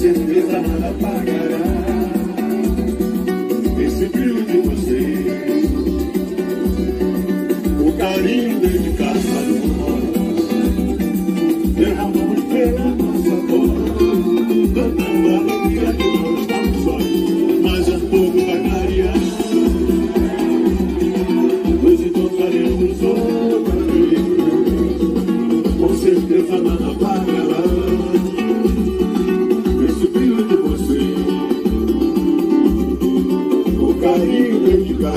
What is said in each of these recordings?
certeza nada paga. Lugar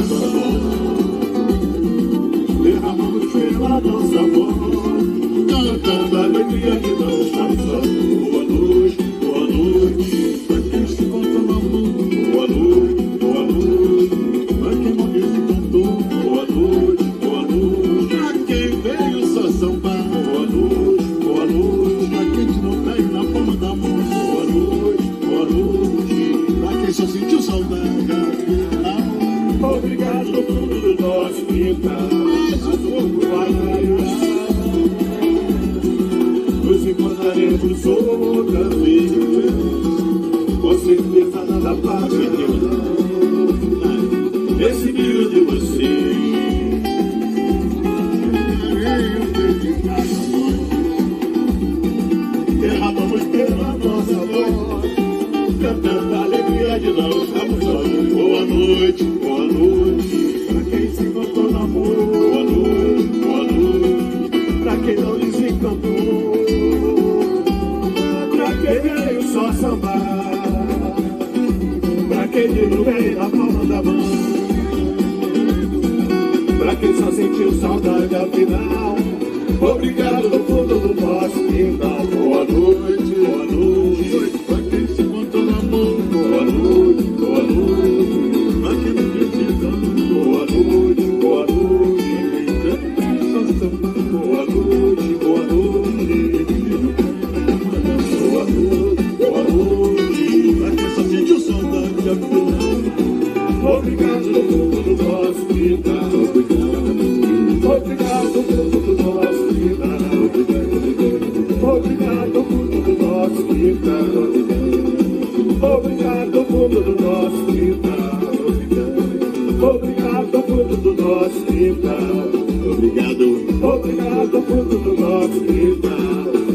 Derramamos pela nossa voz, cantando a alegria que não estamos só. Boa noite, boa noite, pra quem se no mundo. Boa noite, boa noite, pra quem morreu se cantou. Boa noite, boa noite, pra quem veio só sambar. Boa noite, boa noite, pra quem te não pega na palma da mão. Boa noite, boa noite, pra quem só sentiu Nos encontraremos outra vez. Com certeza nada paga esse brilho de você. Derramamos pela nossa voz, cantando a alegria de não estamos só. Boa noite, boa noite, quem de veio na palma da mão. Pra quem só sentiu saudade afinal. Obrigado, mundo do nosso vida. Obrigado, mundo do nosso vida. Obrigado, mundo do nosso vida. Obrigado, mundo do nosso vida. Obrigado, mundo do nosso vida. Obrigado. Obrigado, povo do nosso.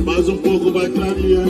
Mais um pouco vai clarear.